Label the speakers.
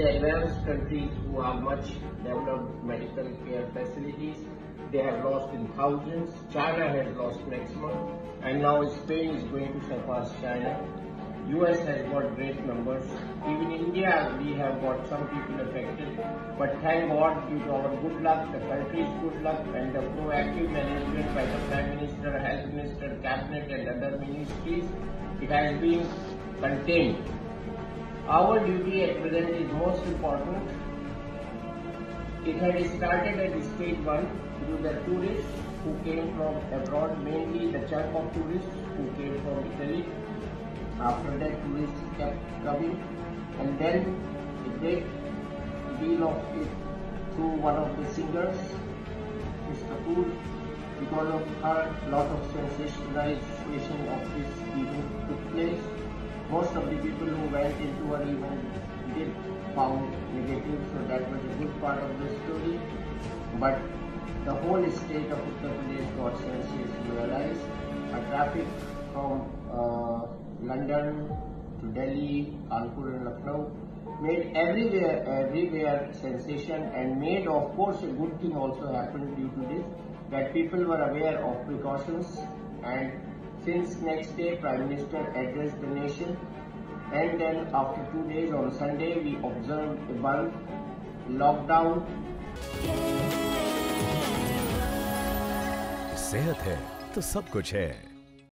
Speaker 1: the advanced countries who have much developed medical care facilities, they have lost in thousands. China has lost maximum, and now Spain is going to surpass China. US has got great numbers. Even India, we have got some people affected. But thank God, due to our good luck, the country's good luck, and the proactive management by the Prime Minister, Health Minister, Cabinet, and other ministries, it has been contained. Our duty at present is most important. It had started at stage one through the tourists who came from abroad, mainly the chunk of tourists who came from Italy. After that, tourists kept coming, and then a great deal of it through one of the singers, Ms. Kapoor. Because of her, lot of sensationalization of this place. Most of the people who went into her event did found negative, so that was a good part of the story. But the whole state of Uttar Pradesh got sensationalized. A traffic from uh, London to Delhi, Kanpur and Lucknow made everywhere, everywhere sensation and made of course a good thing also happened due to this that people were aware of precautions and since next day Prime Minister addressed the nation and then after two days on Sunday we observed a month lockdown
Speaker 2: सेहत है तो सब कुछ है